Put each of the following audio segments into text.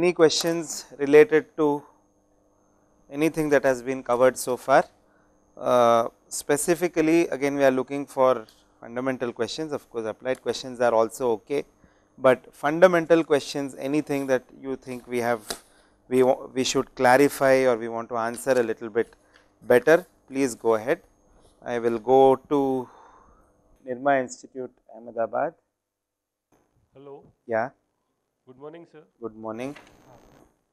Any questions related to anything that has been covered so far? Uh, specifically again we are looking for fundamental questions of course applied questions are also okay, but fundamental questions anything that you think we have we, we should clarify or we want to answer a little bit better please go ahead. I will go to Nirma Institute Ahmedabad. Hello, Yeah, good morning, sir. good morning.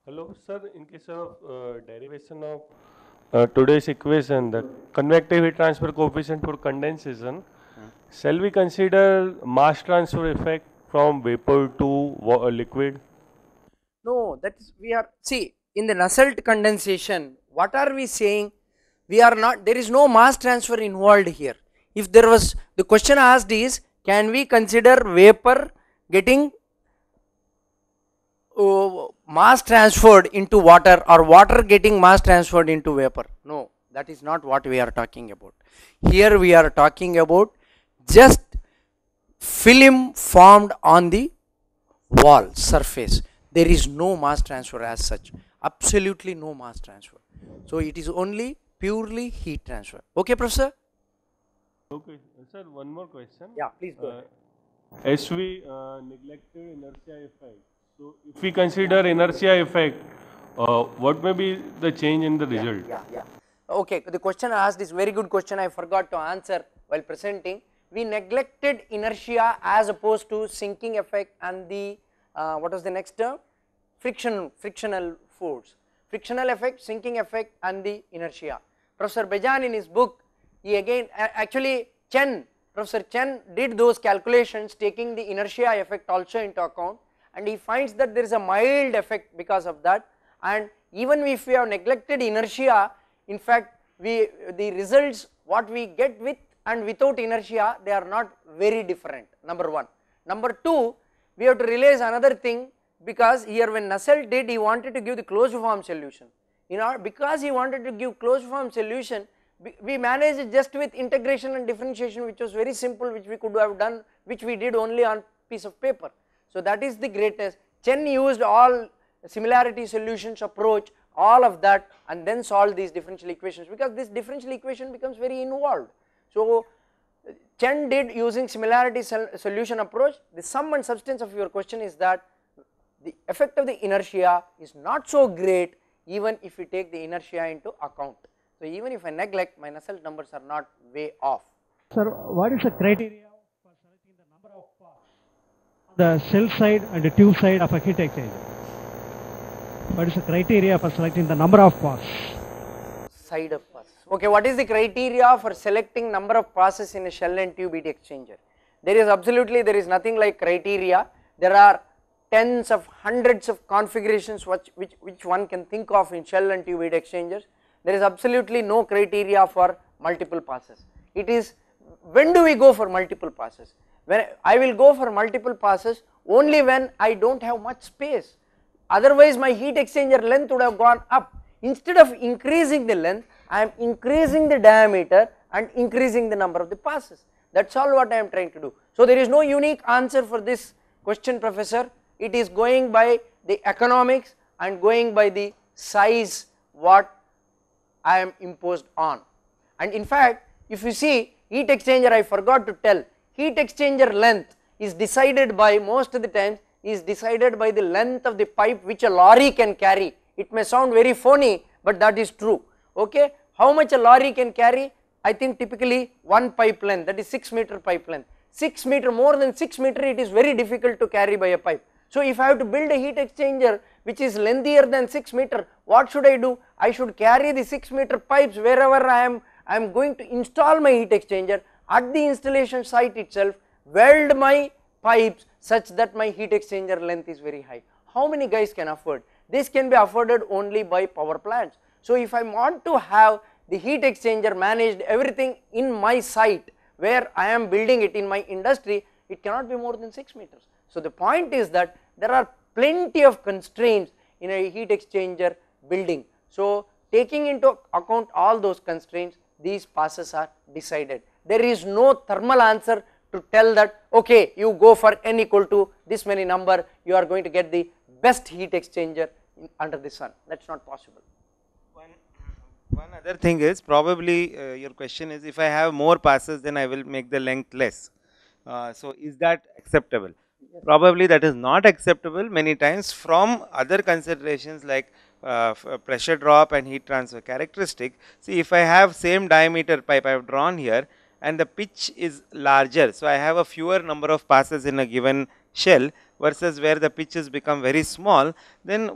Hello, sir. In case of uh, derivation of uh, today's equation, the convective heat transfer coefficient for condensation, shall we consider mass transfer effect from vapor to uh, liquid? No, that is we are see in the Nusselt condensation. What are we saying? We are not. There is no mass transfer involved here. If there was the question asked is, can we consider vapor getting uh, mass transferred into water or water getting mass transferred into vapor? No, that is not what we are talking about. Here we are talking about just film formed on the wall surface there is no mass transfer as such absolutely no mass transfer so it is only purely heat transfer okay professor Okay, sir. One more question. yeah please go Uh, as we uh, neglected inertia effect, so if we consider inertia effect, uh, what may be the change in the result? yeah yeah. Okay the question asked is very good question. I forgot to answer while presenting. We neglected inertia as opposed to sinking effect and the uh, what was the next term? Friction frictional force. Frictional effect sinking effect and the inertia. Professor bejan in his book he again a- actually chen professor chen did those calculations taking the inertia effect also into account and he finds that there is a mild effect because of that. And even if we have neglected inertia in fact we the results what we get with and without inertia they are not very different number 1 number 2 we have to realize another thing because here when Nusselt did he wanted to give the closed form solution. In our because he wanted to give closed form solution we- managed it just with integration and differentiation which was very simple which we could have done which we did only on piece of paper so that is the greatest Chen used all similarity solutions approach all of that and then solve these differential equations because this differential equation becomes very involved so Chen did using similarity sol- solution approach. The sum and substance of your question is that the effect of the inertia is not so great even if we take the inertia into account. So even if I neglect my Nusselt numbers are not way off. Sir, what is the criteria for selecting the number of parts? The shell side and the tube side of a heat exchanger. What is the criteria for selecting the number of parts? side of pass. Okay, what is the criteria for selecting number of passes in a shell and tube heat exchanger? There is absolutely there is nothing like criteria. There are tens of hundreds of configurations which, which, which one can think of in shell and tube heat exchangers. There is absolutely no criteria for multiple passes. It is when do we go for multiple passes? When I will go for multiple passes only when I do not have much space. Otherwise my heat exchanger length would have gone up. Instead of increasing the length I am increasing the diameter and increasing the number of the passes. That is all what I am trying to do. So there is no unique answer for this question professor. It is going by the economics and going by the size what I am imposed on. And in fact if you see heat exchanger I forgot to tell heat exchanger length is decided by most of the times is decided by the length of the pipe which a lorry can carry. It may sound very phony but that is true. Okay? How much a lorry can carry? I think typically one pipe length that is 6 meter pipe length. 6 meter more than 6 meter it is very difficult to carry by a pipe. So if I have to build a heat exchanger which is lengthier than 6 meter what should I do? I should carry the 6 meter pipes wherever I am. I am going to install my heat exchanger at the installation site itself weld my pipes such that my heat exchanger length is very high how many guys can afford this can be afforded only by power plants so if I want to have the heat exchanger managed everything in my site where I am building it in my industry it cannot be more than 6 meters. So the point is that there are plenty of constraints in a heat exchanger building. So taking into account all those constraints these passes are decided. There is no thermal answer to tell that okay you go for n equal to this many number you are going to get the best heat exchanger in, under the sun that is not possible. One, one other thing is probably uh, your question is if I have more passes then I will make the length less. Uh, so, is that acceptable? Probably that is not acceptable many times from other considerations like uh, pressure drop and heat transfer characteristic. See if I have same diameter pipe I have drawn here and the pitch is larger. So, I have a fewer number of passes in a given shell versus where the pitches become very small then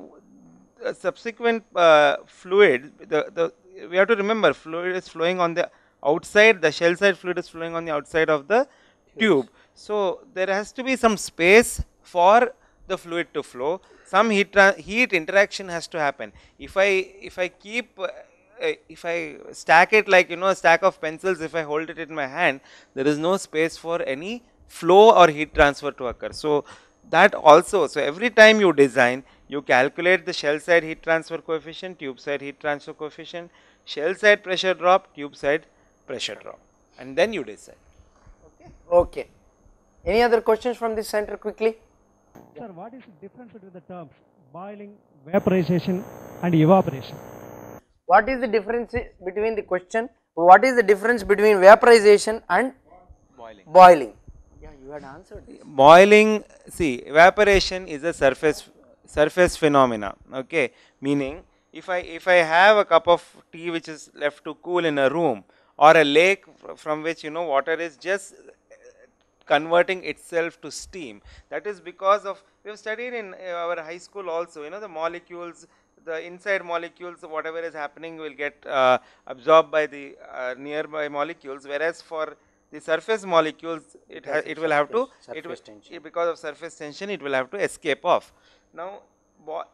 uh, subsequent uh, fluid, the, the we have to remember fluid is flowing on the outside, the shell side fluid is flowing on the outside of the tube. So, there has to be some space for the fluid to flow, some heat heat interaction has to happen. If I if I keep uh, uh, Uh, if I stack it like you know a stack of pencils, if I hold it in my hand, there is no space for any flow or heat transfer to occur. So, that also, so every time you design, you calculate the shell side heat transfer coefficient, tube side heat transfer coefficient, shell side pressure drop, tube side pressure drop and then you decide. Okay. Any other questions from this center quickly? Sir, what is the difference between the terms boiling, vaporization and evaporation? What is the difference between the question? What is the difference between vaporization and Boiling. boiling? Yeah, you had answered this. Boiling, see evaporation is a surface surface phenomena, okay, meaning if I if I have a cup of tea which is left to cool in a room or a lake from which you know water is just converting itself to steam. That is because of we have studied in our high school also. You know the molecules, the inside molecules, whatever is happening will get uh, absorbed by the uh, nearby molecules. Whereas for the surface molecules, it ha- it will have to it will, tension. it- because of surface tension, it will have to escape off. Now,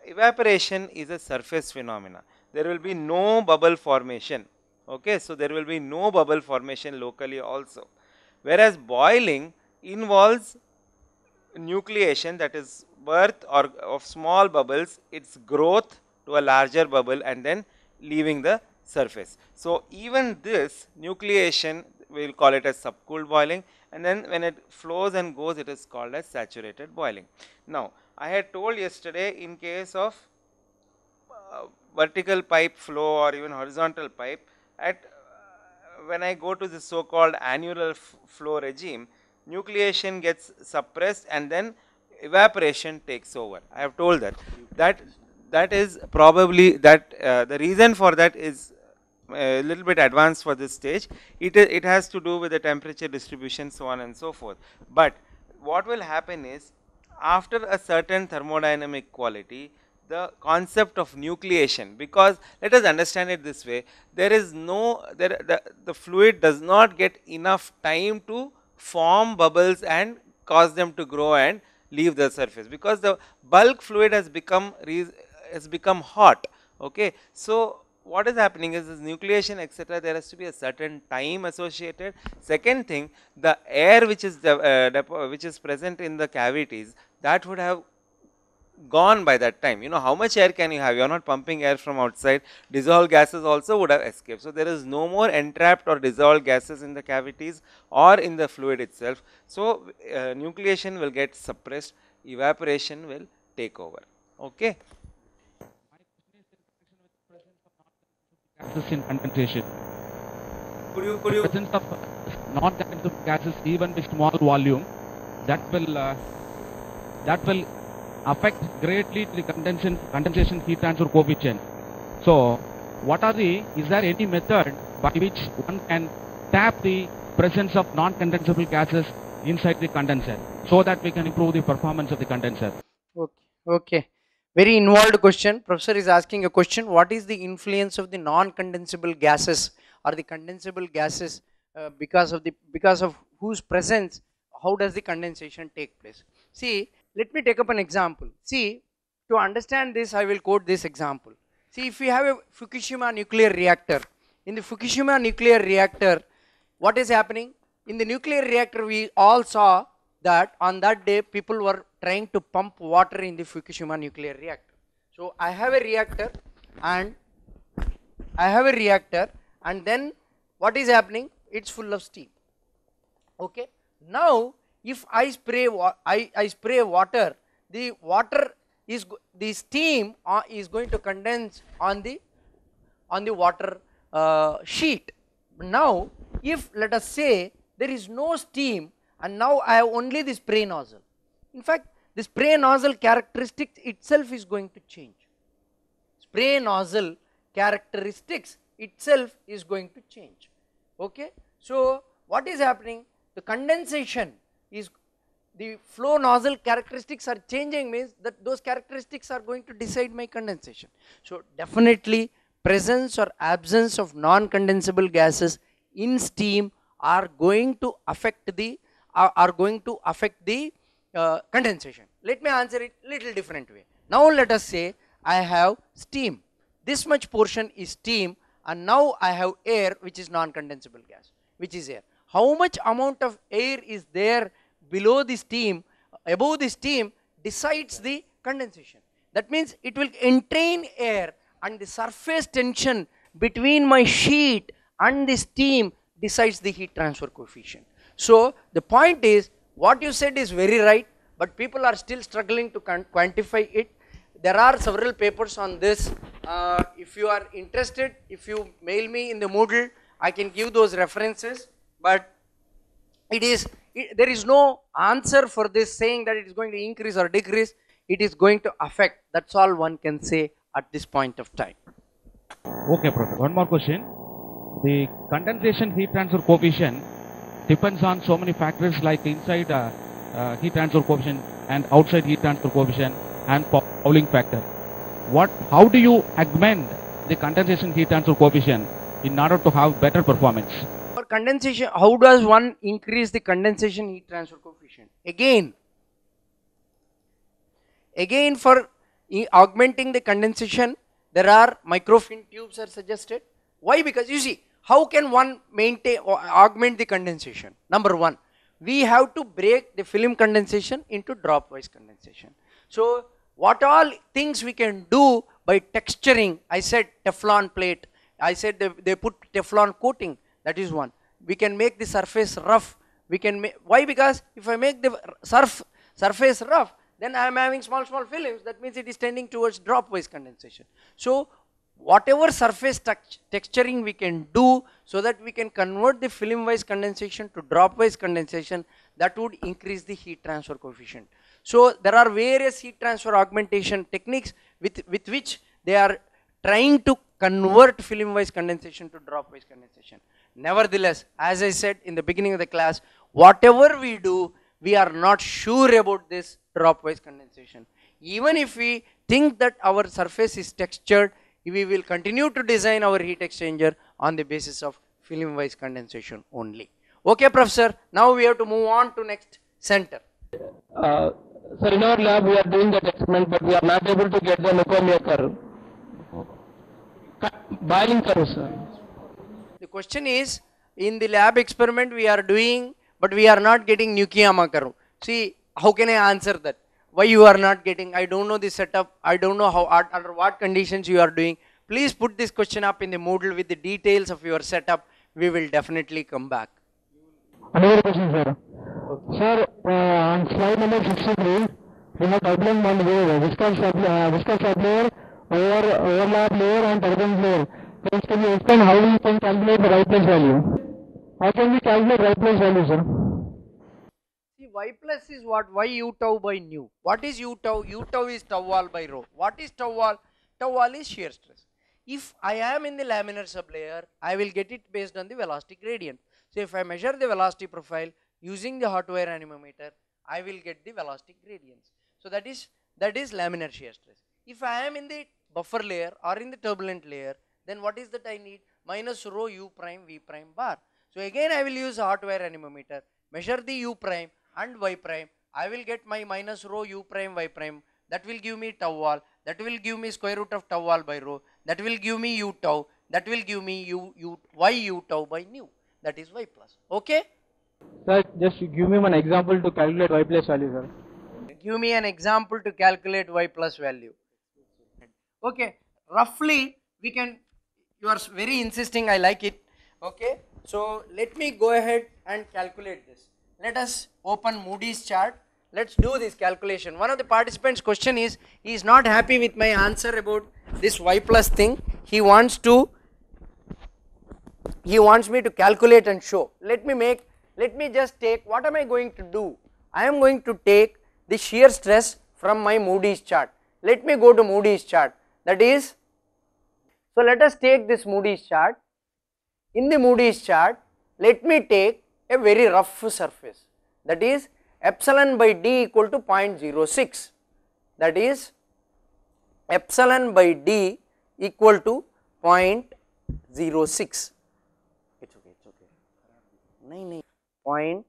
evaporation is a surface phenomena. There will be no bubble formation. Okay, so there will be no bubble formation locally also. Whereas boiling involves nucleation that is birth or of small bubbles its growth to a larger bubble and then leaving the surface. So, even this nucleation we will call it as subcooled boiling and then when it flows and goes it is called as saturated boiling. Now, I had told yesterday in case of uh, vertical pipe flow or even horizontal pipe at uh, when I go to the so called annular flow regime nucleation gets suppressed and then evaporation takes over I have told that that that is probably that uh, the reason for that is a little bit advanced for this stage. It it has to do with the temperature distribution so on and so forth. But what will happen is after a certain thermodynamic quality the concept of nucleation because let us understand it this way there is no there the, the fluid does not get enough time to form bubbles and cause them to grow and leave the surface. Because the bulk fluid has become has become hot okay? So what is happening is this nucleation etc there has to be a certain time associated. Second thing the air which is the uh, which is present in the cavities that would have gone by that time. You know how much air can you have? You are not pumping air from outside. Dissolved gases also would have escaped. So there is no more entrapped or dissolved gases in the cavities or in the fluid itself. So uh, nucleation will get suppressed. Evaporation will take over. Okay gases in condensation. could you could you Presence of non-condensable gases even with small volume that will uh, that will affect greatly the condensation condensation heat transfer coefficient. So, what are the is there any method by which one can tap the presence of non-condensable gases inside the condenser so that we can improve the performance of the condenser? Okay. Okay. Very involved question. Professor is asking a question. What is the influence of the non-condensable gases or the condensable gases uh, because of the because of whose presence? How does the condensation take place? See, let me take up an example. See, to understand this, I will quote this example. See, if we have a Fukushima nuclear reactor, in the Fukushima nuclear reactor, what is happening? In the nuclear reactor, we all saw that on that day people were trying to pump water in the Fukushima nuclear reactor. So I have a reactor and I have a reactor and then what is happening? It's full of steam. Okay. Now, if I spray I, I spray water, the water is the steam uh, is going to condense on the on the water uh, sheet. Now, if let us say there is no steam and now I have only the spray nozzle. In fact, the spray nozzle characteristic itself is going to change. Spray nozzle characteristics itself is going to change. Okay. So, what is happening? The condensation is the flow nozzle characteristics are changing means that those characteristics are going to decide my condensation. So, definitely presence or absence of non-condensable gases in steam are going to affect the are going to affect the uh, condensation. Let me answer it little different way. Now let us say I have steam. This much portion is steam and now I have air which is non-condensable gas which is air. How much amount of air is there below the steam above the steam decides the condensation. That means it will entrain air and the surface tension between my sheet and the steam decides the heat transfer coefficient. So the point is what you said is very right but people are still struggling to quantify it. There are several papers on this. Uh, if you are interested, if you mail me in the Moodle, I can give those references. But it is it, there is no answer for this saying that it is going to increase or decrease. It is going to affect. That's all one can say at this point of time. Okay, Professor. One more question. The condensation heat transfer coefficient depends on so many factors like inside uh, uh, heat transfer coefficient and outside heat transfer coefficient and fouling factor. What? How do you augment the condensation heat transfer coefficient in order to have better performance? For condensation, how does one increase the condensation heat transfer coefficient? Again, again for augmenting the condensation, there are microfin tubes are suggested. Why? Because you see, how can one maintain or augment the condensation? Number one, we have to break the film condensation into drop-wise condensation. So, what all things we can do by texturing? I said Teflon plate. I said they, they put Teflon coating. That is one. We can make the surface rough. We can make why? Because if I make the surf surface rough, then I am having small small films. That means it is tending towards drop-wise condensation. So whatever surface texturing we can do so that we can convert the film wise condensation to drop wise condensation that would increase the heat transfer coefficient. So there are various heat transfer augmentation techniques with with which they are trying to convert film wise condensation to drop wise condensation. Nevertheless as i said in the beginning of the class whatever we do we are not sure about this drop wise condensation. Even if we think that our surface is textured we will continue to design our heat exchanger on the basis of film wise condensation only okay professor now we have to move on to next center Uh, sir, in our lab we are doing that experiment, but we are not able to get the Nukiyama curve. Cu- Boiling curve, sir. the question is in the lab experiment we are doing but we are not getting Nukiyama curve see how can I answer that why you are not getting I don't know the setup I don't know how under what conditions you are doing please put this question up in the Moodle with the details of your setup we will definitely come back Another question, sir. Sir, uh, on slide number 63, we have outlined one wave, viscous uh, viscous sublayer, over, overlap layer and turbulent layer. Please can you explain how we can calculate the y plus value? How can we calculate y plus value, sir? Y plus is what? y u tau by nu. What is u tau? u tau is tau wall by rho. What is tau wall? Tau wall is shear stress. If I am in the laminar sublayer, I will get it based on the velocity gradient. So, if I measure the velocity profile using the hot wire anemometer, I will get the velocity gradients. So, that is that is laminar shear stress. If I am in the buffer layer or in the turbulent layer, then what is that I need? Minus rho u prime v prime bar. So again I will use a hot wire anemometer, measure the u prime and y prime. I will get my minus rho u prime y prime. That will give me tau wall. That will give me square root of tau wall by rho. That will give me u tau. That will give me u, u y u tau by nu. That is y plus. Okay? Sir, just give me one example to calculate y plus value, sir. Give me an example to calculate y plus value. Okay, roughly we can, you are very insisting, I like it. Okay, so let me go ahead and calculate this. Let us open Moody's chart. Let's do this calculation. One of the participants question is, he is not happy with my answer about this y plus thing. He wants to, he wants me to calculate and show. Let me make, let me just take, what am I going to do? I am going to take the shear stress from my Moody's chart. Let me go to Moody's chart. That is, so let us take this Moody's chart. In the Moody's chart, let me take a very rough surface. That is epsilon by d equal to 0.06 that is epsilon by d equal to 0.06 it's okay it's okay. Nahi nahi. Point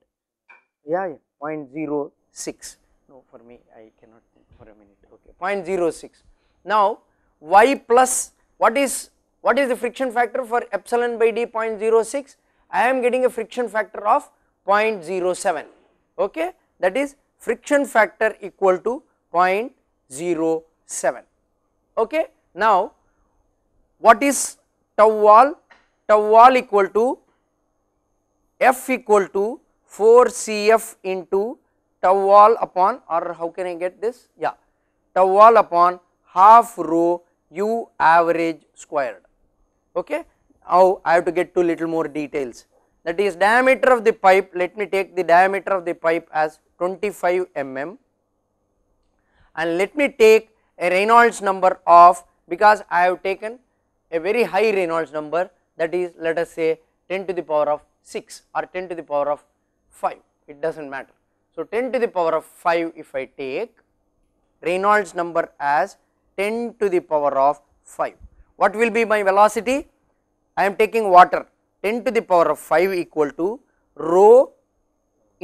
yeah, yeah 0.06 no for me i cannot for a minute. Okay 0.06 now y plus what is what is the friction factor for epsilon by d 0.06 I am getting a friction factor of 0.07 okay? That is friction factor equal to 0.07 okay? Now what is tau wall tau wall equal to f equal to 4 cf into tau wall upon or how can I get this? Yeah. Tau wall upon half rho u average squared. Okay I have to get to little more details. That is diameter of the pipe let me take the diameter of the pipe as 25 mm and let me take a Reynolds number of because I have taken a very high Reynolds number that is let us say 10 to the power of 6 or 10 to the power of 5 it does not matter. So, 10 to the power of 5 if I take Reynolds number as 10 to the power of 5 what will be my velocity I am taking water. 10 to the power of 5 equal to rho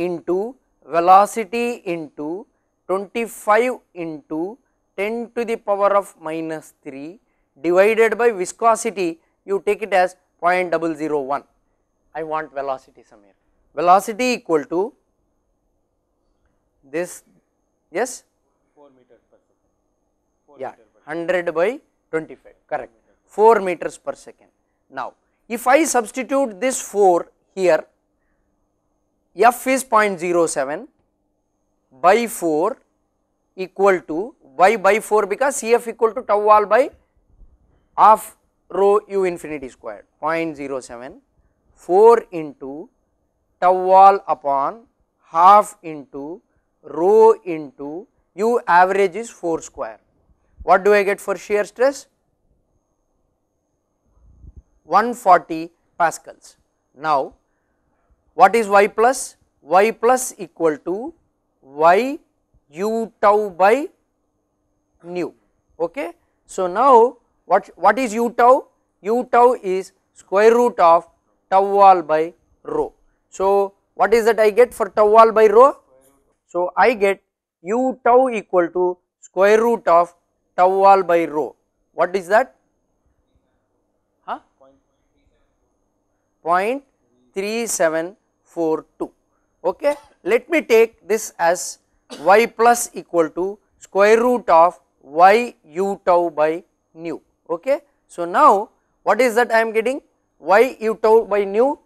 into velocity into 25 into 10 to the power of minus 3 divided by viscosity. You take it as 0.001 I want velocity somewhere. Velocity equal to this yes? 4 meters per second. Yeah 100 by 25 correct. 4 meters per second now if I substitute this 4 here, f is 0.07 by 4 equal to y by 4 because Cf equal to tau wall by half rho u infinity squared 0.07 4 into tau wall upon half into rho into u average is 4 square. What do I get for shear stress? 140 pascals. Now, what is y plus? y plus equal to y u tau by nu. Okay. So, now what, what is u tau? u tau is square root of tau wall by rho. So, what is that I get for tau wall by rho? So, I get u tau equal to square root of tau wall by rho. What is that? 0.3742 okay. Let me take this as y plus equal to square root of y u tau by nu. Okay. So now what is that I am getting? y u tau by nu.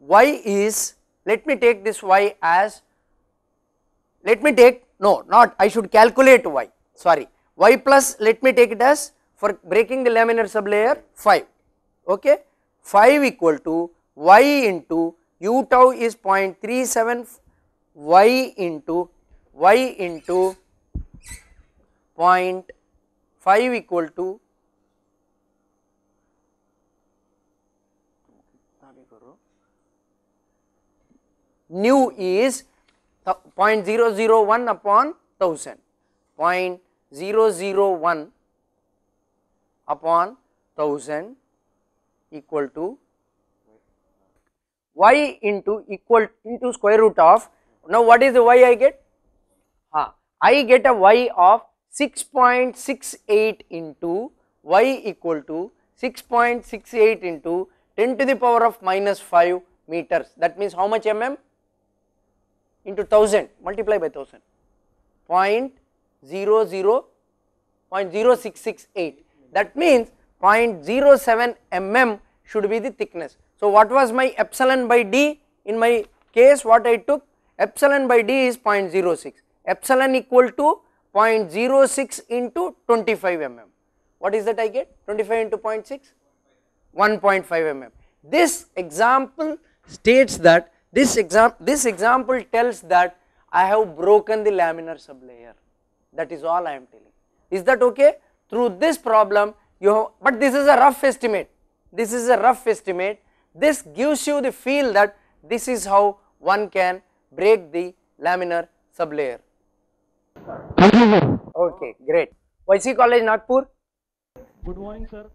Y is let me take this y as let me take no not I should calculate y sorry. Y plus let me take it as for breaking the laminar sublayer 5 okay? 5 equal to y into u tau is 0.37 y into y into 0.5 equal to nu is 0.001 upon 1000 0.001 upon 1000 equal to y into equal into square root of now what is the y I get? Ah, I get a y of 6.68 into y equal to 6.68 into 10 to the power of minus 5 meters. That means how much mm into 1000 multiply by 1000 point 0 0 0.0668 that means 0.07 mm should be the thickness. So what was my epsilon by d? In my case what I took? Epsilon by d is 0.06 epsilon equal to 0.06 into 25 mm. What is that I get? 25 into 0.6 1.5 mm. This example states that this exam this example tells that I have broken the laminar sublayer. That is all I am telling. Is that okay? Through this problem you have but this is a rough estimate this is a rough estimate this gives you the feel that this is how one can break the laminar sublayer Thank you, sir. okay great YC college Nagpur Good morning, sir.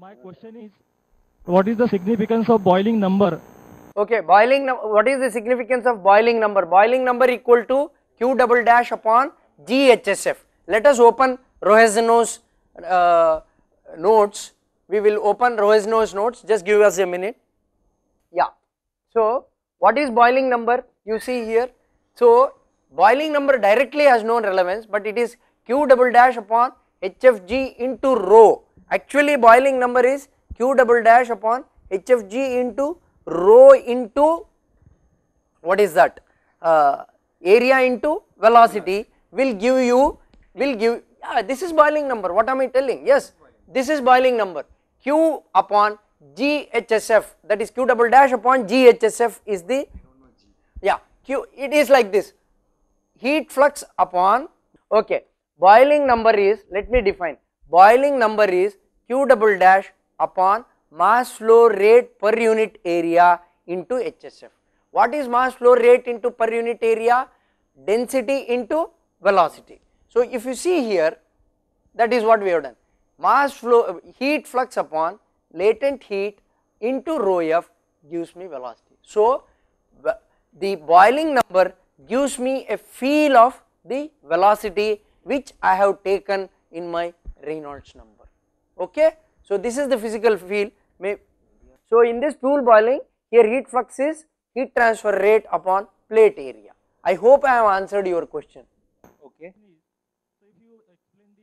My question is, what is the significance of boiling number? Okay, boiling num- what is the significance of boiling number? Boiling number equal to Q double dash upon GHSF. Let us open Rohsenow's uh, notes. We will open Rohsenow's notes. Just give us a minute. Yeah. So, what is boiling number? You see here. So, boiling number directly has no relevance, but it is Q double dash upon HFG into rho. Actually, boiling number is Q double dash upon HFG into rho into what is that uh, area into velocity will give you will give yeah this is boiling number what am I telling yes this is boiling number. Q upon GHSF that is Q double dash upon GHSF is the yeah Q it is like this. Heat flux upon okay boiling number is let me define. Boiling number is q double dash upon mass flow rate per unit area into hsf what is mass flow rate into per unit area? Density into velocity. So if you see here that is what we have done mass flow heat flux upon latent heat into rho f gives me velocity so the boiling number gives me a feel of the velocity which I have taken in my Reynolds number okay. So this is the physical feel so in this pool boiling here heat flux is heat transfer rate upon plate area. I hope I have answered your question. Okay. So if you explain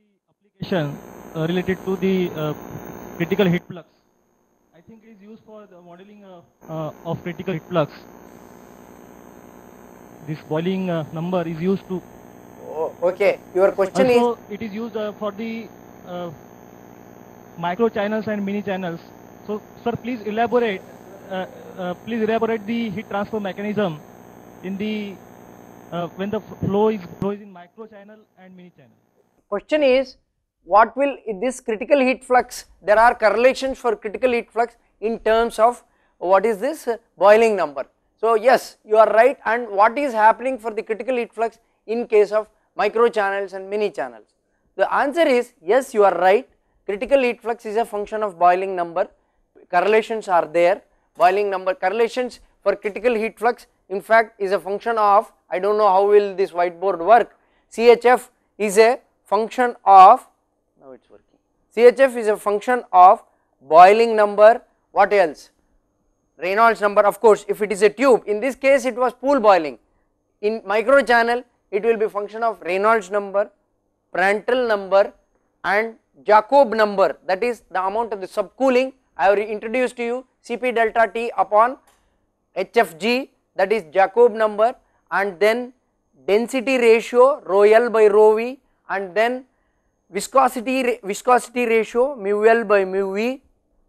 uh, related to the uh, critical heat flux, I think it is used for the modeling uh, of critical heat flux. This boiling uh, number is used to Oh, okay, your question is also it is used uh, for the uh, micro channels and mini channels. So sir, please elaborate. Uh, uh, please elaborate the heat transfer mechanism in the uh, when the flow is flow is in micro channel and mini channel. question is what will this critical heat flux there are correlations for critical heat flux in terms of what is this uh, boiling number. So yes you are right and what is happening for the critical heat flux in case of micro channels and mini channels? The answer is yes you are right critical heat flux is a function of boiling number. Correlations are there. Boiling number correlations for critical heat flux in fact is a function of I do not know how will this whiteboard work. CHF is a function of now it is working CHF is a function of boiling number what else? Reynolds number of course if it is a tube in this case it was pool boiling. In micro channel it will be function of Reynolds number Prandtl number and Jakob number that is the amount of the subcooling I have introduced to you Cp delta T upon HFG that is Jakob number and then density ratio rho L by rho V and then viscosity viscosity ratio mu L by mu V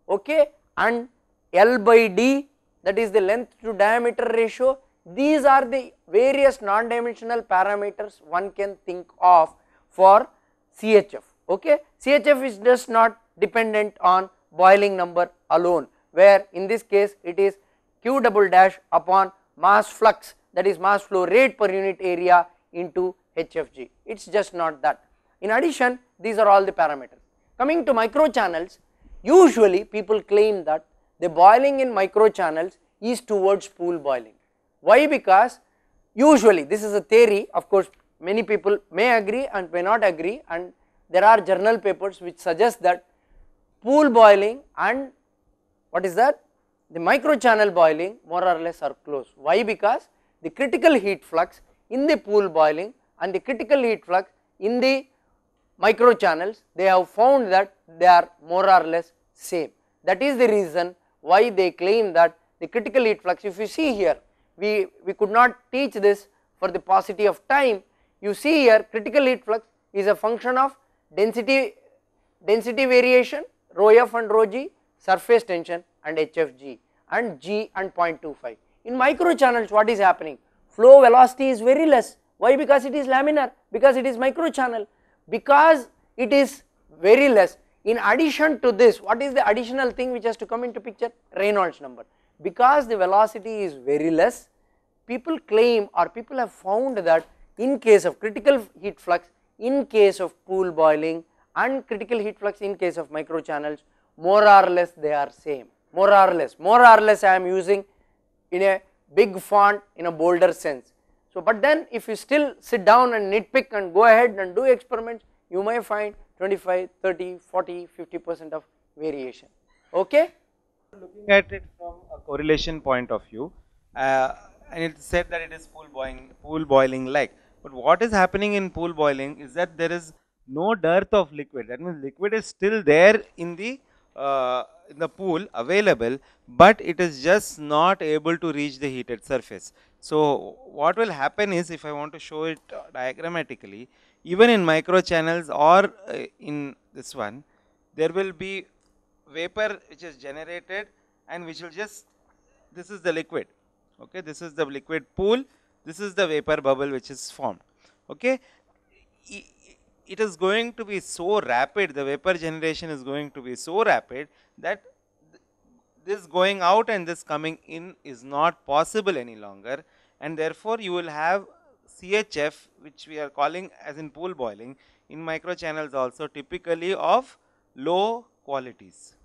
okay and L by D that is the length to diameter ratio. These are the various non-dimensional parameters one can think of for CHF okay. CHF is just not dependent on boiling number alone where in this case it is q double dash upon mass flux that is mass flow rate per unit area into HFG it is just not that in addition these are all the parameters. Coming to micro channels usually people claim that the boiling in micro channels is towards pool boiling. Why? Because usually this is a theory of course many people may agree and may not agree and there are journal papers which suggest that pool boiling and what is that? The micro channel boiling more or less are close. Why? Because the critical heat flux in the pool boiling and the critical heat flux in the micro channels they have found that they are more or less same that is the reason why they claim that the critical heat flux, if you see here, we, we could not teach this for the paucity of time. You see here critical heat flux is a function of density, density variation rho f and rho g, surface tension and HFG and G and 0.25. In micro channels what is happening? Flow velocity is very less. Why? Because it is laminar, because it is micro channel, because it is very less. In addition to this, what is the additional thing which has to come into picture? Reynolds number. Because the velocity is very less, people claim or people have found that in case of critical heat flux, in case of pool boiling and critical heat flux in case of micro channels, more or less they are same, more or less, more or less I am using in a big font in a bolder sense. So, but then if you still sit down and nitpick and go ahead and do experiments, you may find 25, 30, 40, 50 percent of variation. Okay? looking at it from a correlation point of view uh, and it said that it is pool boiling pool boiling like but what is happening in pool boiling is that there is no dearth of liquid that means liquid is still there in the uh, in the pool available but it is just not able to reach the heated surface so what will happen is if i want to show it uh, diagrammatically even in micro channels or uh, in this one there will be vapor which is generated and which will just this is the liquid okay? This is the liquid pool this is the vapor bubble which is formed okay? It is going to be so rapid the vapor generation is going to be so rapid that th- this going out and this coming in is not possible any longer. And therefore you will have chf which we are calling as in pool boiling in micro channels also typically of low qualities.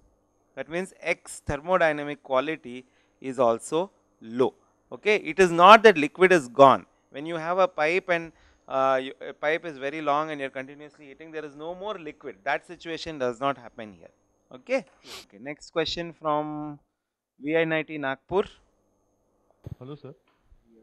That means x thermodynamic quality is also low. Okay? It is not that liquid is gone. When you have a pipe and uh, you, a pipe is very long and you're continuously heating there is no more liquid. That situation does not happen here okay okay next question from vi90 nagpur Hello, sir.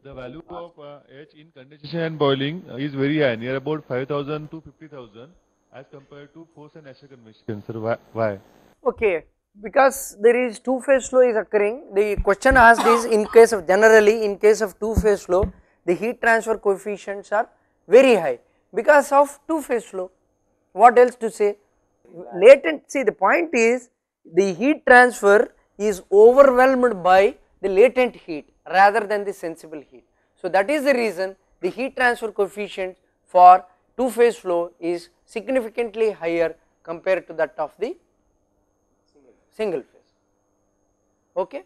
The value of uh, H in condensation and boiling uh, is very high, near about 5000 to 50,000 as compared to force and action convection. Sir, why? why? Okay, because there is two phase flow is occurring, the question asked is in case of generally in case of two phase flow, the heat transfer coefficients are very high because of two phase flow. What else to say? Latent, see the point is the heat transfer is overwhelmed by the latent heat rather than the sensible heat. So that is the reason the heat transfer coefficient for two phase flow is significantly higher compared to that of the single phase. Okay?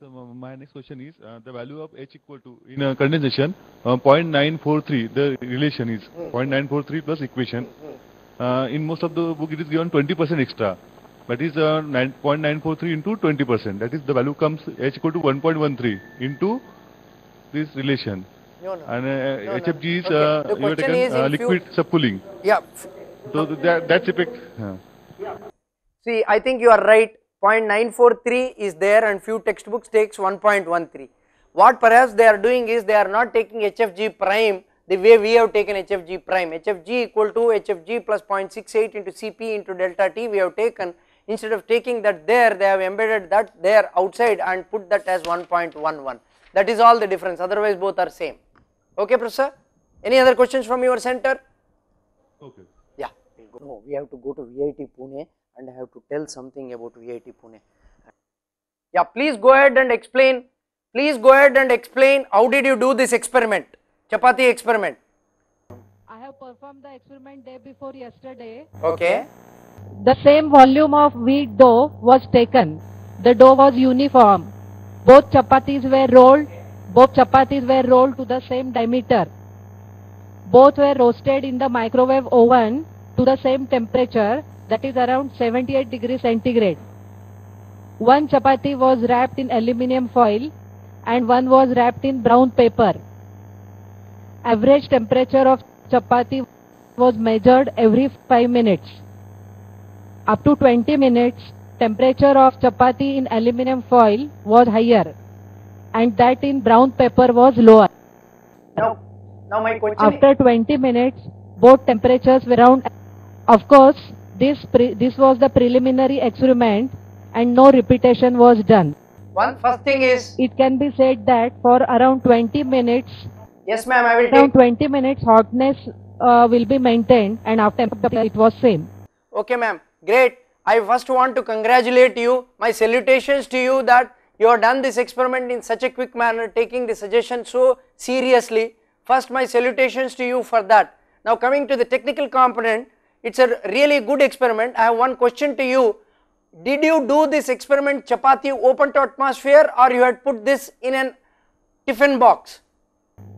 So my next question is uh, the value of H equal to in uh, condensation uh, 0.943. The relation is 0.943 plus equation. Uh, in most of the book it is given 20% extra. That is uh, 9 0.943 into 20%. That is the value comes H equal to 1.13 into this relation. No, no. And uh, No, no. HFG is Okay, uh, you have taken uh, liquid subcooling. Yeah, So th- that that's effect. uh, see I think you are right 0.943 is there and few textbooks takes 1.13. What perhaps they are doing is they are not taking HFG prime the way we have taken HFG prime. HFG equal to HFG plus 0.68 into Cp into delta T we have taken instead of taking that there they have embedded that there outside and put that as 1.11. That is all the difference otherwise both are same. Okay Professor? Any other questions from your center? Okay. Yeah, we'll. No, we have to go to VIT Pune and I have to tell something about VIT Pune. Yeah, please go ahead and explain. Please go ahead and explain how did you do this experiment, chapati experiment. I have performed the experiment day before yesterday. Okay. The same volume of wheat dough was taken. The dough was uniform. Both chapatis were rolled. Both chapatis were rolled to the same diameter. Both were roasted in the microwave oven to the same temperature that is around 78 degrees centigrade. One chapati was wrapped in aluminium foil and one was wrapped in brown paper. Average temperature of chapati was measured every 5 minutes. Up to 20 minutes, temperature of chapati in aluminium foil was higher and that in brown paper was lower. Now, now my question After 20 minutes, both temperatures were around. Of course, this pre- this was the preliminary experiment and no repetition was done. One first thing is, It can be said that for around 20 minutes, yes ma'am, I will around take, 20 minutes hotness uh, will be maintained and after it was same. okay ma'am, great. I first want to congratulate you, my salutations to you that you have done this experiment in such a quick manner, taking the suggestion so seriously. First my salutations to you for that. Now coming to the technical component, it's a really good experiment. I have one question to you. Did you do this experiment chapati open to atmosphere or you had put this in an tiffin box?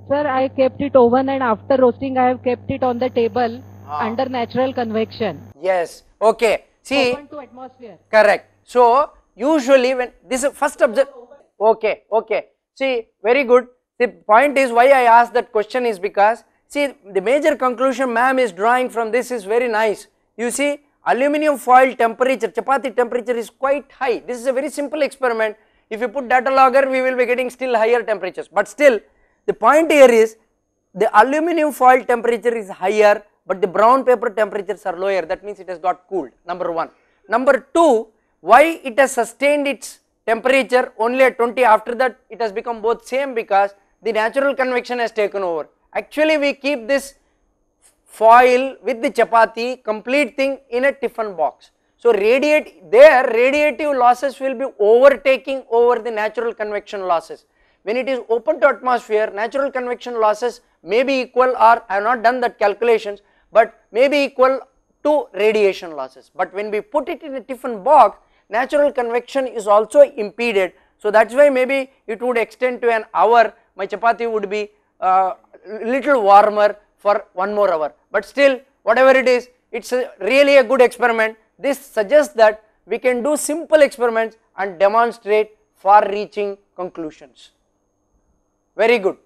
Sir, I kept it oven and after roasting I have kept it on the table Ah. under natural convection. Yes, okay. See, Open to atmosphere. correct. So, usually when this is first observe, okay, okay. See, very good. The point is why I asked that question is because, see, the major conclusion ma'am is drawing from this is very nice. You see, aluminum foil temperature, chapati temperature is quite high. This is a very simple experiment. If you put data logger, we will be getting still higher temperatures. But still, the point here is the aluminum foil temperature is higher but the brown paper temperatures are lower that means it has got cooled number 1. Number 2 why it has sustained its temperature only at 20 after that it has become both same because the natural convection has taken over. Actually we keep this foil with the chapati complete thing in a tiffin box. So radiate there radiative losses will be overtaking over the natural convection losses. When it is open to atmosphere natural convection losses may be equal or I have not done that calculations but may be equal to radiation losses. But when we put it in a tiffin box natural convection is also impeded. So that is why maybe it would extend to an hour my chapati would be uh, little warmer for one more hour but still whatever it is it is really a good experiment this suggests that we can do simple experiments and demonstrate far reaching conclusions very good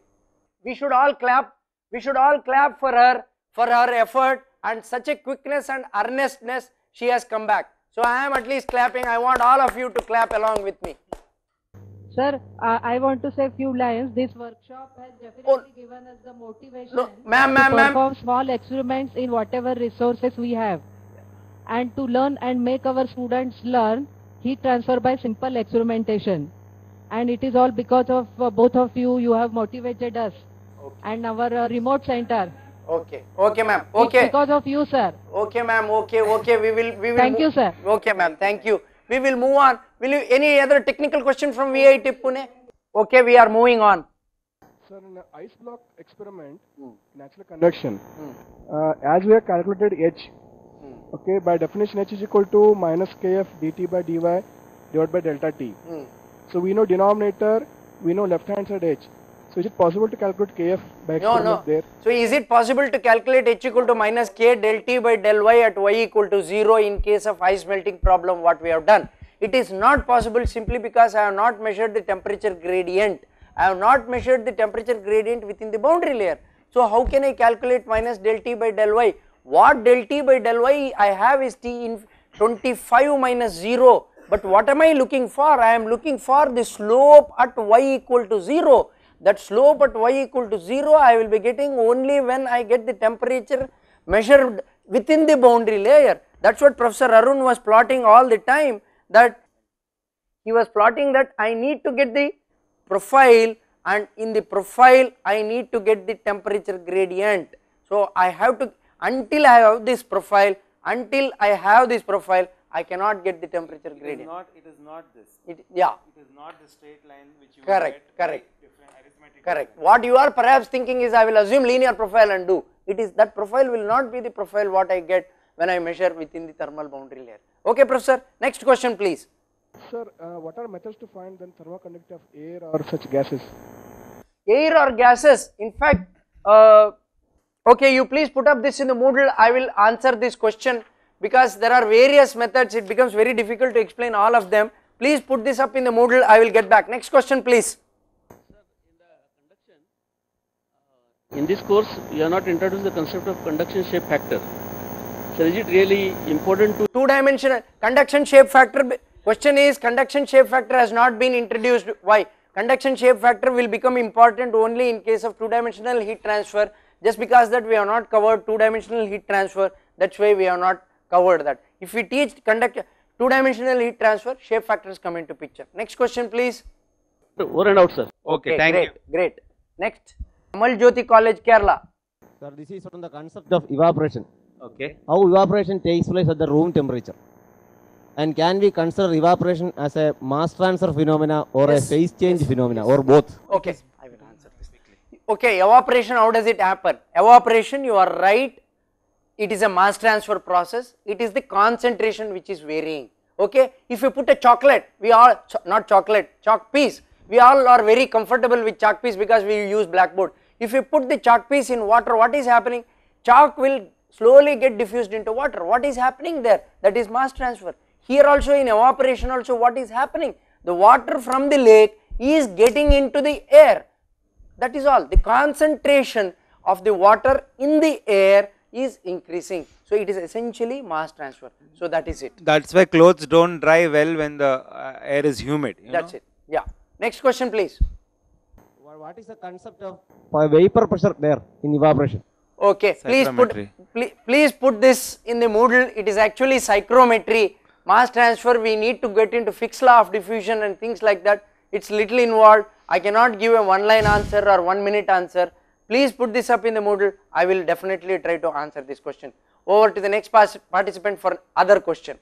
we should all clap we should all clap for her for her effort and such a quickness and earnestness she has come back so i am at least clapping i want all of you to clap along with me Sir, uh, I want to say a few lines. This workshop has definitely Oh. given us the motivation No, ma'am, to ma'am, ma'am. perform small experiments in whatever resources we have and to learn and make our students learn heat transfer by simple experimentation. And it is all because of uh, both of you, you have motivated us and our uh, remote center. okay okay ma'am It's okay because of you, sir. Okay, ma'am. Okay, okay. We will. We will. Thank you, move- sir. Okay, ma'am. Thank you. We will move on. Will you any other technical question from VIT Pune? Okay, we are moving on. Sir, in an ice block experiment, natural convection, uh, as we have calculated H, okay, by definition H is equal to minus Kf dt by dy divided by delta T. So we know denominator, we know left hand side H. So is it possible to calculate Kf by No, no. there? So is it possible to calculate H equal to minus K del T by del Y at Y equal to 0 in case of ice melting problem what we have done? It is not possible simply because I have not measured the temperature gradient. I have not measured the temperature gradient within the boundary layer. So how can I calculate minus del T by del Y? What del T by del Y I have is T in 25 minus 0. But what am I looking for? I am looking for the slope at Y equal to 0 that slope at y equal to 0 I will be getting only when I get the temperature measured within the boundary layer. That is what Professor Arun was plotting all the time that he was plotting that I need to get the profile and in the profile I need to get the temperature gradient. So I have to until I have this profile until I have this profile I cannot get the temperature It is gradient. not, it is not this. It, yeah. It is not the straight line which you Correct, get by correct. different arithmetic. Correct. What you are perhaps thinking is I will assume linear profile and do. It is that profile will not be the profile what I get when I measure within the thermal boundary layer. Okay, professor. Next question, please. Sir, uh, what are methods to find then thermoconductivity of air or such gases? Air or gases? In fact, uh, okay, you please put up this in the Moodle. I will answer this question because there are various methods. It becomes very difficult to explain all of them. Please put this up in the Moodle. I will get back. Next question, please. In this course, you have not introduced the concept of conduction shape factor. So is it really important to two dimensional conduction shape factor question is conduction shape factor has not been introduced why conduction shape factor will become important only in case of two dimensional heat transfer just because that we have not covered two dimensional heat transfer that's why we have not covered that if we teach conduct two dimensional heat transfer shape factors come into picture. Next question please. Over and out, sir. Okay, thank great, you. Great. Next. Amal Jyoti College, Kerala. Sir, this is from the concept of evaporation. Okay. How evaporation takes place at the room temperature. And can we consider evaporation as a mass transfer phenomena or Yes, a phase change phenomena or both? Okay, I will answer this. Okay, evaporation, how does it happen? Evaporation, you are right, it is a mass transfer process, it is the concentration which is varying. Okay, if you put a chocolate, we all, cho- not chocolate, chalk piece, we all are very comfortable with chalk piece because we use blackboard. If you put the chalk piece in water, what is happening? Chalk will slowly get diffused into water. What is happening there? That is mass transfer. Here also in evaporation also what is happening? The water from the lake is getting into the air. That is all. The concentration of the water in the air is increasing. So it is essentially mass transfer. So that is it. That's why clothes don't dry well when the uh, air is humid. That's it. Yeah. Next question please. What is the concept of vapor pressure there in evaporation? Okay, please put Psychrometry. please, please put this in the Moodle. It is actually psychrometry. Mass transfer, we need to get into Fick's law of diffusion and things like that. It's little involved. I cannot give a one line answer or one minute answer. Please put this up in the Moodle. I will definitely try to answer this question. Over to the next participant for other question.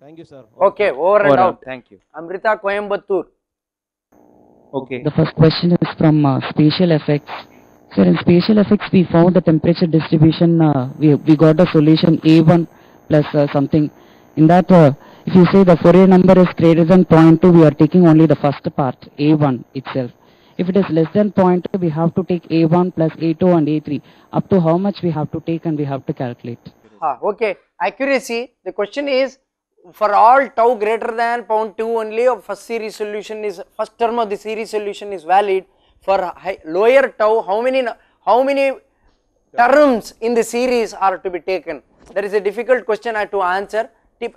Thank you, sir. Okay, over and Over, out. Thank you. Amrita Coimbatore. Okay. The first question is from uh, spatial effects. So in spatial effects, we found the temperature distribution. Uh, we we got a solution A1 plus uh, something. In that, uh, if you say the Fourier number is greater than 0.2, we are taking only the first part A1 itself. If it is less than 0.2, we have to take A1 plus A2 and A3. Up to how much we have to take and we have to calculate. Ah, okay. Accuracy, the question is for all tau greater than 0.2 only of first series solution is, first term of the series solution is valid. For high, lower tau, how many, how many terms in the series are to be taken? That is a difficult question I have to answer.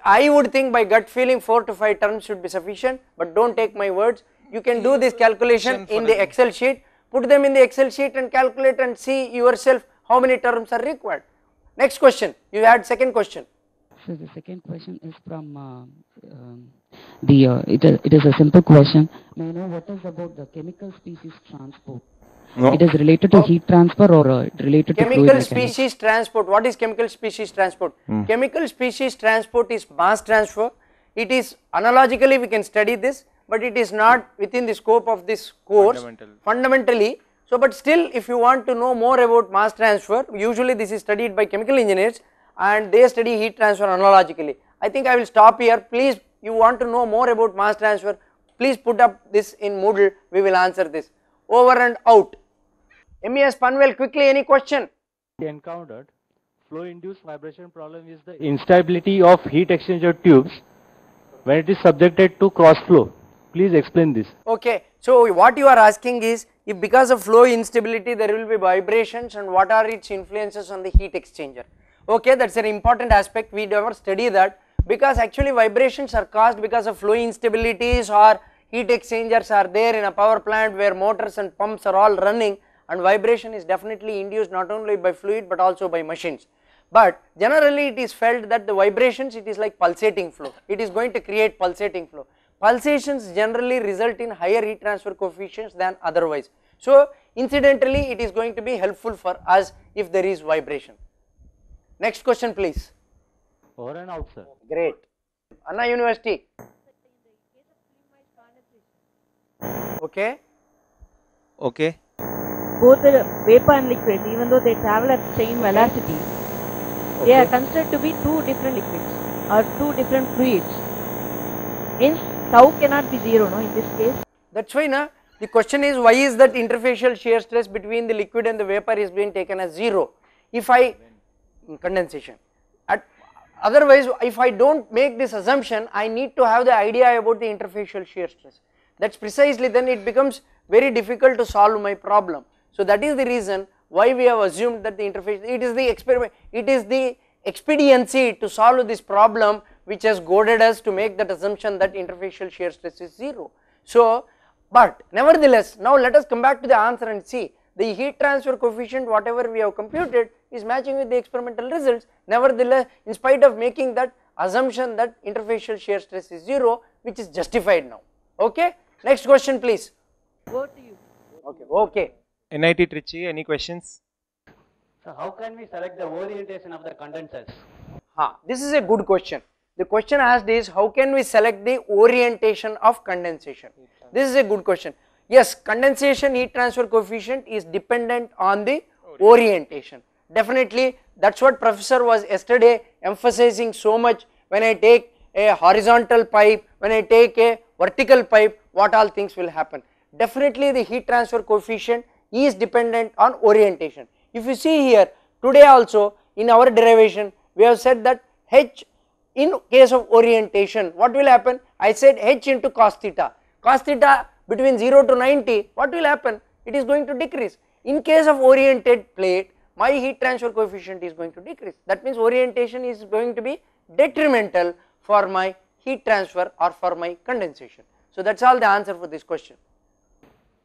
I would think by gut feeling 4 to 5 terms should be sufficient, but don't take my words. You can do this calculation in the Excel sheet, put them in the Excel sheet and calculate and see yourself how many terms are required. Next question, you had second question. So the second question is from uh, um, the, uh, it, is- it is a simple question. May I know what is about the chemical species transport? No. It is related to heat transfer or uh, related to Chemical species transport, what is chemical species transport? Chemical species transport is mass transfer. It is analogically we can study this, but it is not within the scope of this course Fundamental. fundamentally. So, but still if you want to know more about mass transfer, usually this is studied by chemical engineers and they study heat transfer analogically. I think I will stop here. Please, you want to know more about mass transfer, please put up this in Moodle, we will answer this. Over and out. MES Panvel, quickly any question? encountered, flow induced vibration problem is the instability of heat exchanger tubes when it is subjected to cross flow. Please explain this. Okay, so what you are asking is if because of flow instability there will be vibrations and what are its influences on the heat exchanger. Okay, that is an important aspect we never study that because actually vibrations are caused because of flow instabilities or heat exchangers are there in a power plant where motors and pumps are all running and vibration is definitely induced not only by fluid but also by machines. But generally it is felt that the vibrations it is like pulsating flow, it is going to create pulsating flow. Pulsations generally result in higher heat transfer coefficients than otherwise. So incidentally it is going to be helpful for us if there is vibration. Next question please. Over and out, sir. Great. Anna University. Okay. Okay. both the vapor and liquid, even though they travel at same velocity, they are considered to be two different liquids or two different fluids. Hence, tau cannot be zero, no, in this case. That's why na, the question is why is that interfacial shear stress between the liquid and the vapor is being taken as 0 if I condensation. At otherwise if I don't make this assumption I need to have the idea about the interfacial shear stress. That's precisely then it becomes very difficult to solve my problem. So that is the reason why we have assumed that the interface it is the experiment it is the expediency to solve this problem which has goaded us to make that assumption that interfacial shear stress is 0 so but nevertheless, now let us come back to the answer and see the heat transfer coefficient whatever we have computed is matching with the experimental results. Nevertheless, in spite of making that assumption that interfacial shear stress is 0 which is justified now. Okay. Next question please. Go to you. Okay. Okay. NIT Trichy, any questions? So how can we select the orientation of the condensers? Ha, this is a good question. The question asked is how can we select the orientation of condensation? This is a good question. Yes, condensation heat transfer coefficient is dependent on the orientation. Definitely that is what professor was yesterday emphasizing so much when I take a horizontal pipe, when I take a vertical pipe, what all things will happen. Definitely the heat transfer coefficient is dependent on orientation. If you see here today also in our derivation we have said that H in case of orientation what will happen I said H into cos theta cos theta between 0 to 90 what will happen it is going to decrease in case of oriented plate my heat transfer coefficient is going to decrease that means orientation is going to be detrimental for my heat transfer or for my condensation so that is all the answer for this question.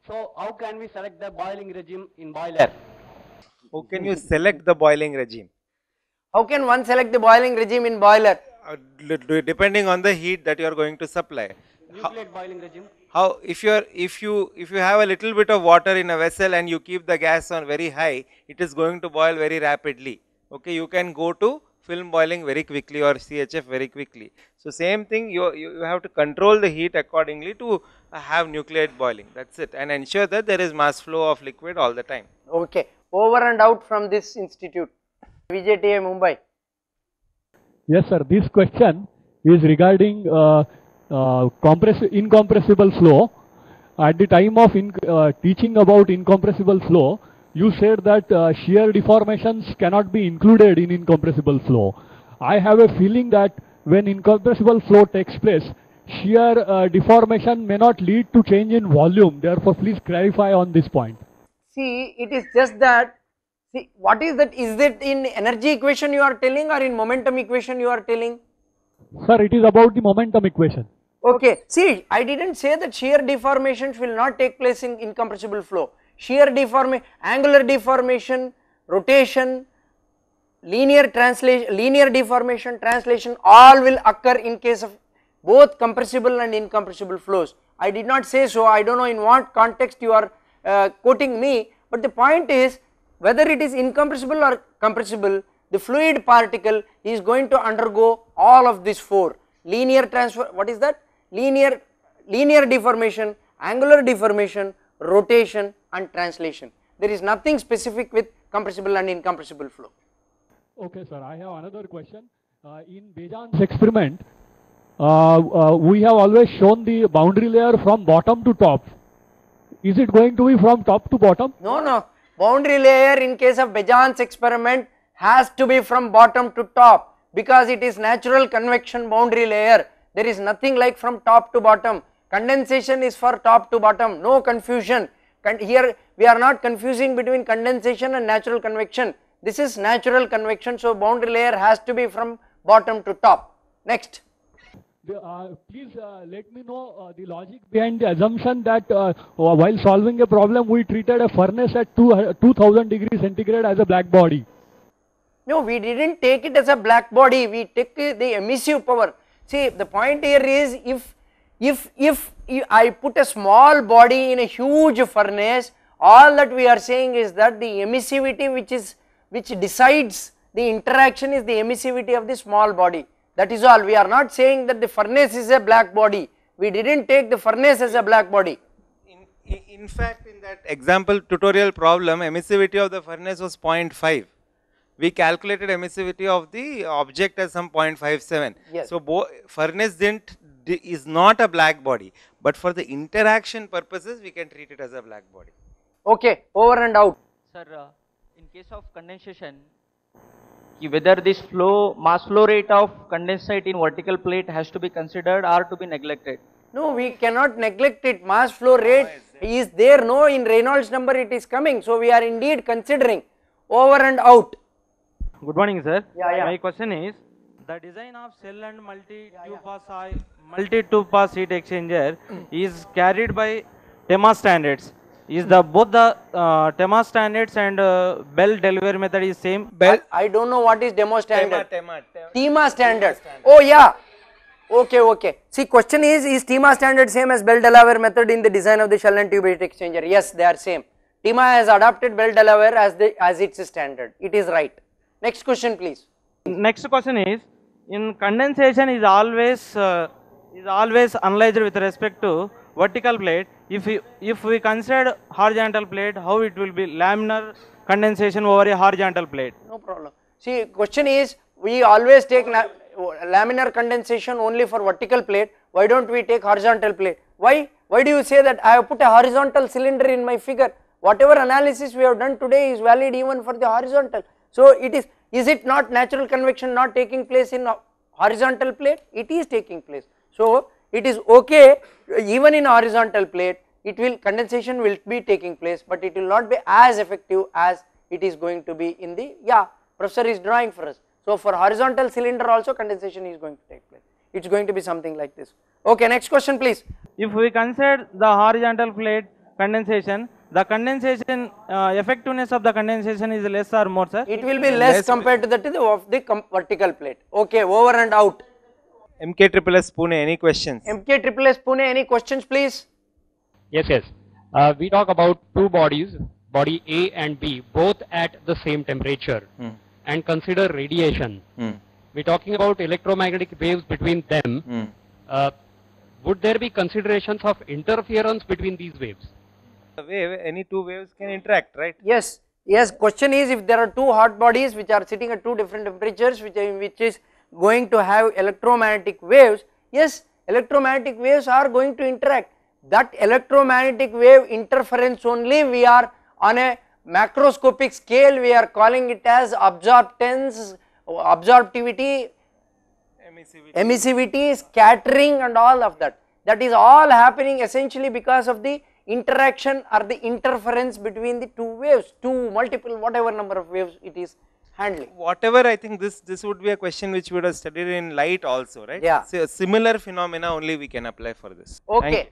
So how can we select the boiling regime in boiler? How can you select the boiling regime? How can one select the boiling regime in boiler? Uh, d- d- depending on the heat that you are going to supply. Nucleate boiling regime? How if you are if you if you have a little bit of water in a vessel and you keep the gas on very high, it is going to boil very rapidly. Okay, you can go to film boiling very quickly or CHF very quickly. So same thing you, you, you have to control the heat accordingly to uh, have nucleate boiling that's it and ensure that there is mass flow of liquid all the time. Okay, over and out from this institute. VJTI Mumbai. Yes, sir. This question is regarding uh, uh, compress- incompressible flow. At the time of uh, teaching about incompressible flow, you said that uh, shear deformations cannot be included in incompressible flow. I have a feeling that when incompressible flow takes place, shear uh, deformation may not lead to change in volume. Therefore, please clarify on this point. See, it is just that, see, what is that? Is that in energy equation you are telling or in momentum equation you are telling? Sir, it is about the momentum equation. Okay, see, I didn't say that shear deformations will not take place in incompressible flow. Shear deformation, angular deformation, rotation, linear translation, linear deformation, translation, all will occur in case of both compressible and incompressible flows. I did not say so, I don't know in what context you are uh, quoting me, but the point is whether it is incompressible or compressible, the fluid particle is going to undergo all of these four linear transfer, what is that? Linear, linear deformation, angular deformation, rotation and translation. There is nothing specific with compressible and incompressible flow. Okay, sir. I have another question. Uh, in Bejan's experiment, uh, uh, we have always shown the boundary layer from bottom to top. Is it going to be from top to bottom? No, no. Boundary layer in case of Bejan's experiment has to be from bottom to top because it is natural convection boundary layer. There is nothing like from top to bottom. Condensation is for top to bottom, no confusion. Con here we are not confusing between condensation and natural convection. This is natural convection, so boundary layer has to be from bottom to top. Next. The, uh, please uh, let me know uh, the logic behind the assumption that uh, while solving a problem we treated a furnace at two, uh, 2000 degrees centigrade as a black body. No, we didn't take it as a black body, we took the emissive power. See, the point here is if, if, if I put a small body in a huge furnace, all that we are saying is that the emissivity which is, which decides the interaction is the emissivity of the small body. That is all, we are not saying that the furnace is a black body, we didn't take the furnace as a black body. In, in fact, in that example tutorial problem, emissivity of the furnace was 0.5 we calculated emissivity of the object as some 0.57. Yes. So, furnace didn't is not a black body, but for the interaction purposes we can treat it as a black body. Okay, over and out. Sir, uh, in case of condensation, whether this flow mass flow rate of condensate in vertical plate has to be considered or to be neglected. No, we cannot neglect it. Mass flow rate is there. No, in Reynolds number it is coming. So we are indeed considering over and out. Good morning, sir. Yeah, yeah. My question is the design of shell and multi-tube pass oil, multi-tube pass heat exchanger is carried by TEMA standards. Is the both the uh, TEMA standards and uh, Bell Delaware method is same? I, I don't know what is demo standard. TEMA TEMA. TEMA standard. Oh yeah. Okay, okay. See, question is, is TEMA standard same as Bell Delaware method in the design of the shell and tube heat exchanger? Yes, they are same. TEMA has adopted Bell Delaware as the as its standard. It is right. Next question, please. Next question is, in condensation is always uh, is always analyzed with respect to vertical plate. If we if we consider horizontal plate, how it will be laminar condensation over a horizontal plate? No problem. See, question is, we always take na- laminar condensation only for vertical plate. Why don't we take horizontal plate? Why? Why do you say that I have put a horizontal cylinder in my figure? Whatever analysis we have done today is valid even for the horizontal. So it is, is it not natural convection not taking place in a horizontal plate? It is taking place. So it is okay even in horizontal plate it will condensation will be taking place but it will not be as effective as it is going to be in the yeah professor is drawing for us. So for horizontal cylinder also condensation is going to take place. It is going to be something like this. Okay next question please. If we consider the horizontal plate condensation, the condensation uh, effectiveness of the condensation is less or more, sir? It will be less compared to that of the vertical plate. Okay over and out. MK triple S Pune, any questions? MK triple S Pune any questions please? Yes, yes. Uh, we talk about two bodies, body A and B, both at the same temperature, Hmm. and consider radiation. Hmm. We're talking about electromagnetic waves between them. Hmm. Uh, would there be considerations of interference between these waves? The wave, any two waves can interact, right? Yes, yes. Question is if there are two hot bodies which are sitting at two different temperatures, which which is going to have electromagnetic waves. Yes, electromagnetic waves are going to interact. That electromagnetic wave interference only we are on a macroscopic scale. We are calling it as absorptance, absorptivity, emissivity, scattering, and all of that. That is all happening essentially because of the interaction or the interference between the two waves, two multiple whatever number of waves it is handling. Whatever, I think this this would be a question which we would have studied in light also, right? Yeah. So similar phenomena only we can apply for this. Okay.